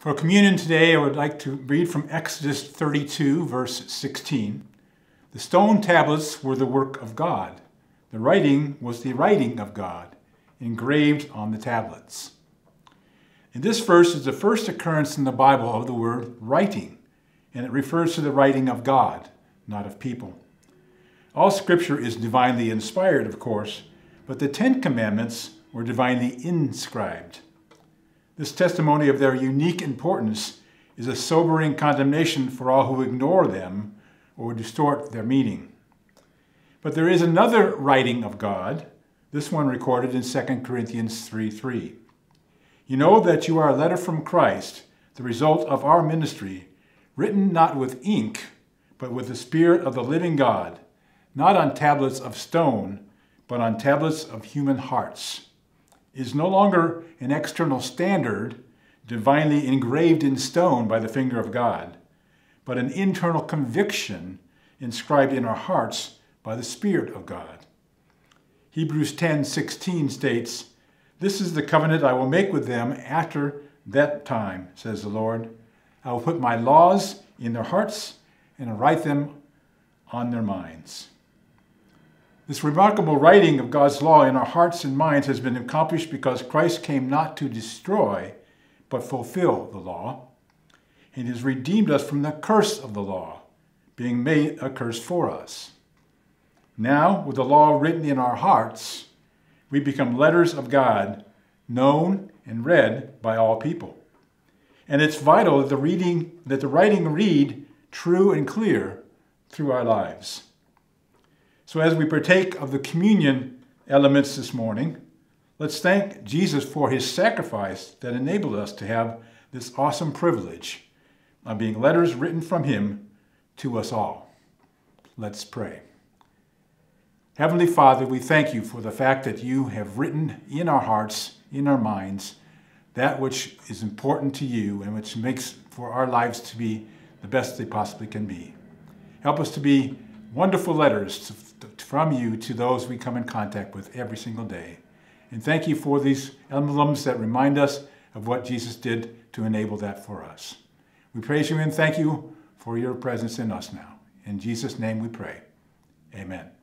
For communion today, I would like to read from Exodus 32, verse 16. The stone tablets were the work of God. The writing was the writing of God, engraved on the tablets. And this verse is the first occurrence in the Bible of the word writing, and it refers to the writing of God, not of people. All scripture is divinely inspired, of course, but the Ten Commandments were divinely inscribed. This testimony of their unique importance is a sobering condemnation for all who ignore them or distort their meaning. But there is another writing of God, this one recorded in 2 Corinthians 3 3. You know that you are a letter from Christ, the result of our ministry, written not with ink, but with the Spirit of the living God, not on tablets of stone, but on tablets of human hearts. Is no longer an external standard, divinely engraved in stone by the finger of God, but an internal conviction inscribed in our hearts by the Spirit of God. Hebrews 10:16 states, "This is the covenant I will make with them after that time," says the Lord. "I will put my laws in their hearts and write them on their minds." This remarkable writing of God's law in our hearts and minds has been accomplished because Christ came not to destroy, but fulfill the law. And has redeemed us from the curse of the law, being made a curse for us. Now, with the law written in our hearts, we become letters of God, known and read by all people. And it's vital that the reading that the writing read true and clear through our lives. So, as we partake of the communion elements this morning, let's thank Jesus for his sacrifice that enabled us to have this awesome privilege of being letters written from him to us all. Let's pray. Heavenly Father, we thank you for the fact that you have written in our hearts, in our minds, that which is important to you and which makes for our lives to be the best they possibly can be. Help us to be wonderful letters from you to those we come in contact with every single day. And thank you for these emblems that remind us of what Jesus did to enable that for us. We praise you and thank you for your presence in us now. In Jesus' name we pray. Amen.